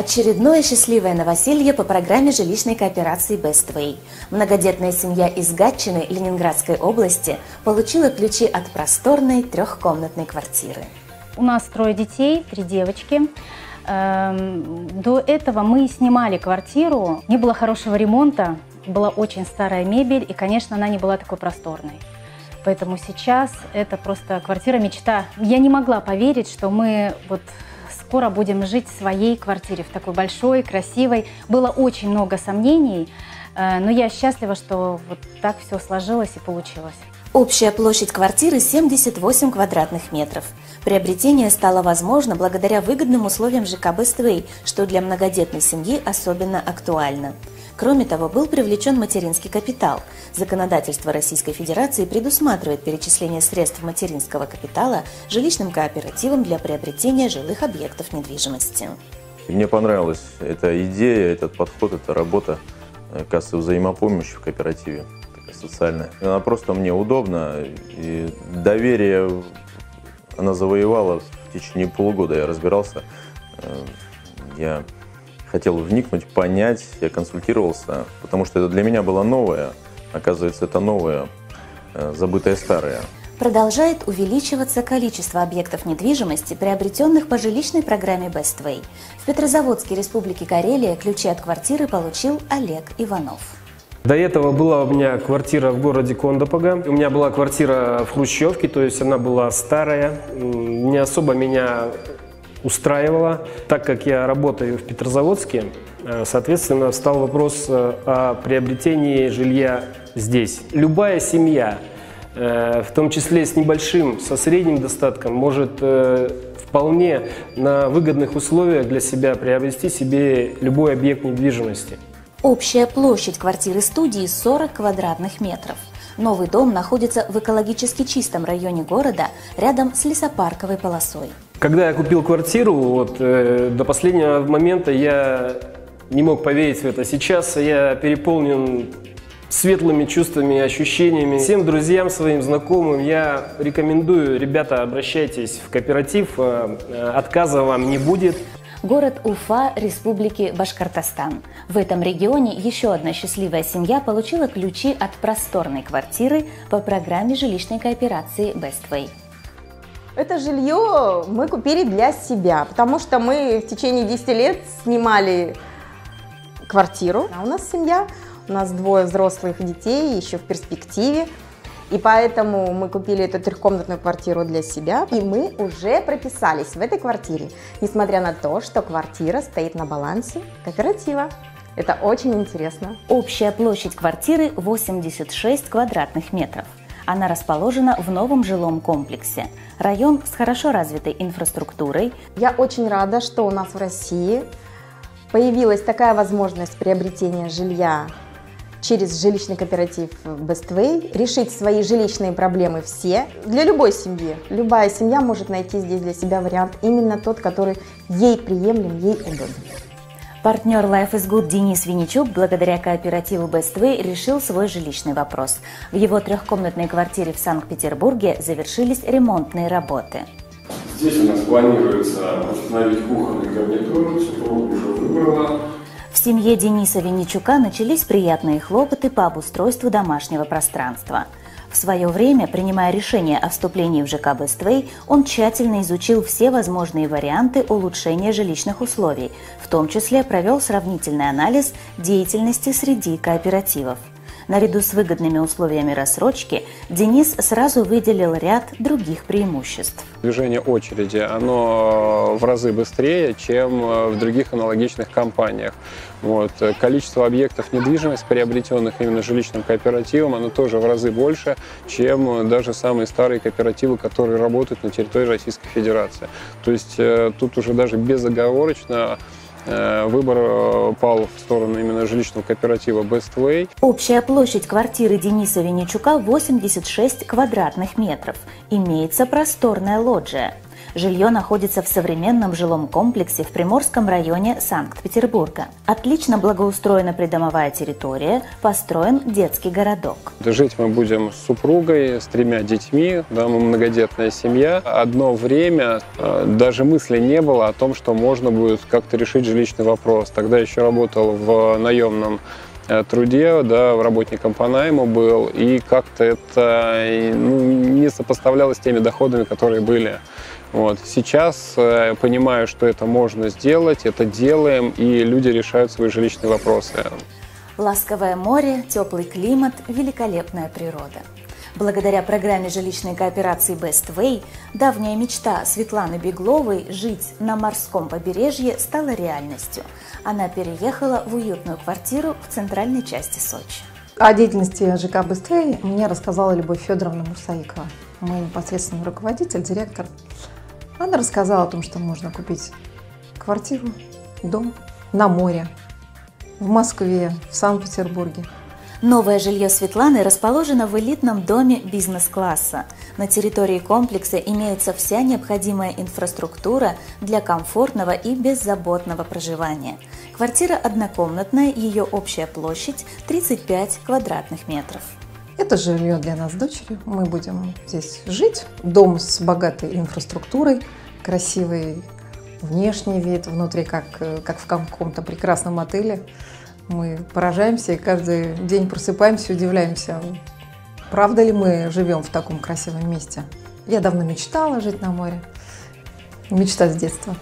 Очередное счастливое новоселье по программе жилищной кооперации Best. Многодетная семья из Гатчины Ленинградской области получила ключи от просторной трехкомнатной квартиры. У нас трое детей, три девочки. Эм, до этого мы снимали квартиру, не было хорошего ремонта, была очень старая мебель, и, конечно, она не была такой просторной. Поэтому сейчас это просто квартира мечта. Я не могла поверить, что мы вот скоро будем жить в своей квартире, в такой большой, красивой. Было очень много сомнений, э, но я счастлива, что вот так все сложилось и получилось. Общая площадь квартиры 78 квадратных метров. Приобретение стало возможно благодаря выгодным условиям ЖК «Бествей», что для многодетной семьи особенно актуально. Кроме того, был привлечен материнский капитал. Законодательство Российской Федерации предусматривает перечисление средств материнского капитала жилищным кооперативам для приобретения жилых объектов недвижимости. Мне понравилась эта идея, этот подход, эта работа э, кассы взаимопомощи в кооперативе, социальная. Она просто мне удобна, и доверие она завоевала в течение полугода. Я разбирался, э, я хотел вникнуть, понять, я консультировался, потому что это для меня было новое. Оказывается, это новое, э, забытое старое. Продолжает увеличиваться количество объектов недвижимости, приобретенных по жилищной программе Best Way. В Петрозаводске Республики Карелия ключи от квартиры получил Олег Иванов. До этого была у меня квартира в городе Кондопога. У меня была квартира в Хрущевке, то есть она была старая. Не особо меня устраивало. Так как я работаю в Петрозаводске, э, соответственно, встал вопрос э, о приобретении жилья здесь. Любая семья, э, в том числе с небольшим, со средним достатком, может вполне на выгодных условиях для себя приобрести себе любой объект недвижимости. Общая площадь квартиры студии 40 квадратных метров. Новый дом находится в экологически чистом районе города, рядом с лесопарковой полосой. Когда я купил квартиру, вот, э, до последнего момента я не мог поверить в это. Сейчас я переполнен светлыми чувствами и ощущениями. Всем друзьям, своим знакомым я рекомендую, ребята, обращайтесь в кооператив, э, отказа вам не будет. Город Уфа Республики Башкортостан. В этом регионе еще одна счастливая семья получила ключи от просторной квартиры по программе жилищной кооперации Best Это жилье мы купили для себя, потому что мы в течение 10 лет снимали квартиру. А у нас семья, у нас двое взрослых детей, еще в перспективе. И поэтому мы купили эту трехкомнатную квартиру для себя, и мы уже прописались в этой квартире, несмотря на то, что квартира стоит на балансе кооператива. Это очень интересно. Общая площадь квартиры 86 квадратных метров. Она расположена в новом жилом комплексе. Район с хорошо развитой инфраструктурой. Я очень рада, что у нас в России появилась такая возможность приобретения жилья через жилищный кооператив Bestway решить свои жилищные проблемы все для любой семьи. Любая семья может найти здесь для себя вариант именно тот, который ей приемлем, ей удобен. Партнер Life is Good Денис Винничук благодаря кооперативу Bestway решил свой жилищный вопрос. В его трехкомнатной квартире в Санкт-Петербурге завершились ремонтные работы. Здесь у нас планируется установить кухонный гарнитур, супруга уже выбрала семье Дениса Винничука начались приятные хлопоты по обустройству домашнего пространства. В свое время, принимая решение о вступлении в ЖК «Бествей», он тщательно изучил все возможные варианты улучшения жилищных условий, в том числе провел сравнительный анализ деятельности среди кооперативов – Наряду с выгодными условиями рассрочки Денис сразу выделил ряд других преимуществ. Движение очереди, оно в разы быстрее, чем в других аналогичных компаниях. Вот. Количество объектов недвижимости, приобретенных именно жилищным кооперативом, оно тоже в разы больше, чем даже самые старые кооперативы, которые работают на территории Российской Федерации. То есть э, тут уже даже безоговорочно Э, выбор э, пал в сторону именно жилищного кооператива Best Way. Общая площадь квартиры Дениса Винничука 86 квадратных метров. Имеется просторная лоджия. Жилье находится в современном жилом комплексе в Приморском районе Санкт-Петербурга. Отлично благоустроена придомовая территория, построен детский городок. Жить мы будем с супругой, с тремя детьми, да, мы многодетная семья. Одно время э, даже мысли не было о том, что можно будет как-то решить жилищный вопрос. Тогда еще работал в наемном труде, да, работником по найму был, и как-то это ну, не сопоставлялось с теми доходами, которые были. Вот. Сейчас э, понимаю, что это можно сделать, это делаем, и люди решают свои жилищные вопросы. Ласковое море, теплый климат, великолепная природа. Благодаря программе жилищной кооперации Best Way давняя мечта Светланы Бегловой жить на морском побережье стала реальностью. Она переехала в уютную квартиру в центральной части Сочи. О деятельности ЖК Way мне рассказала Любовь Федоровна Мурсаикова, мой непосредственный руководитель, директор. Она рассказала о том, что можно купить квартиру, дом на море, в Москве, в Санкт-Петербурге – Новое жилье Светланы расположено в элитном доме бизнес-класса. На территории комплекса имеется вся необходимая инфраструктура для комфортного и беззаботного проживания. Квартира однокомнатная, ее общая площадь 35 квадратных метров. Это жилье для нас с дочерью. Мы будем здесь жить. Дом с богатой инфраструктурой, красивый внешний вид, внутри как, как в каком-то прекрасном отеле. Мы поражаемся и каждый день просыпаемся, удивляемся, правда ли мы живем в таком красивом месте. Я давно мечтала жить на море. Мечта с детства.